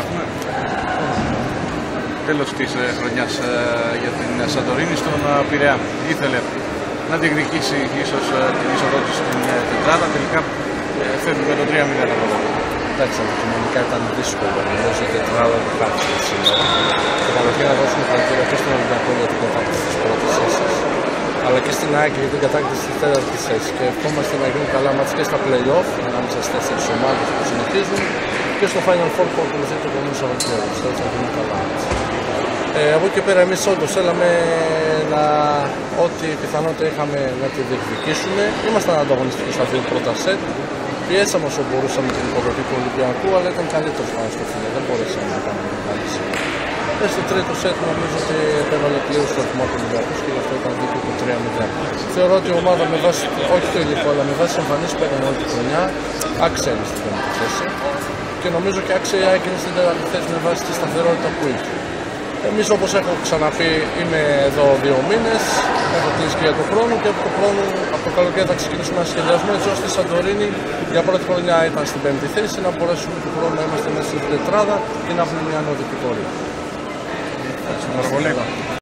Έχουμε. Τέλος της ε, χρονιάς ε, για την Σαντορίνη στον ε, Πειραιά. Ήθελε να διεκδικήσει ίσως ε, την είσοδό της στην ε, τετράδα. Τελικά ε, φεύγει με το 3-0 από εδώ. Εντάξει, αντικειμενικά ήταν δύσκολο. Νομίζω ότι η τετράδα δεν χάρισε σήμερα. Και καταρχήν να δώσουμε χαρακτήρα και στον Ολυμπιακό για την κατάκτηση της πρώτης θέση. Αλλά και στην ΑΕΚ για την κατάκτηση της τέταρτης θέση. Και ευχόμαστε να γίνουν καλά μάτια και στα playoff ανάμεσα στι τέσσερι ομάδες που συνεχίζουν και στο Final Four που ακολουθεί το επόμενο Σαββατοκύριακο. Έτσι να γίνουν καλά μάτια. Ε, από εκεί πέρα εμείς όντως θέλαμε να, ό,τι πιθανότητα είχαμε να τη διεκδικήσουμε. Ήμασταν ανταγωνιστικοί στα δύο πρώτα σετ. Πιέσαμε όσο μπορούσαμε την υποδοχή του Ολυμπιακού, αλλά ήταν καλύτερος πάνω στο φίλο. Δεν μπορέσαμε να κάνουμε μεγάλη σύγκριση. Και στο τρίτο σετ νομίζω ότι επέβαλε πλήρως το ρυθμό του Ολυμπιακού και γι' αυτό ήταν δίκιο το 3-0. Θεωρώ ότι η ομάδα με βάση, όχι το υλικό, αλλά με βάση τις εμφανίσεις που έκανε όλη τη χρονιά, άξιζε στην πέμπτη θέση. Και νομίζω και άξιζε η Άκη στην τέταρτη θέση με βάση τη σταθερότητα που είχε. Εμείς όπως έχω ξαναπεί, είμαι εδώ δύο μήνες. Έχω κλείσει και για τον χρόνο και από το, χρόνο, από το καλοκαίρι θα ξεκινήσουμε ένα σχεδιασμό έτσι ώστε η Σαντορίνη για πρώτη χρονιά ήταν στην πέμπτη θέση να μπορέσουμε του χρόνου να είμαστε μέσα στην τετράδα και να έχουμε μια νοδική πορεία. Ευχαριστούμε πολύ.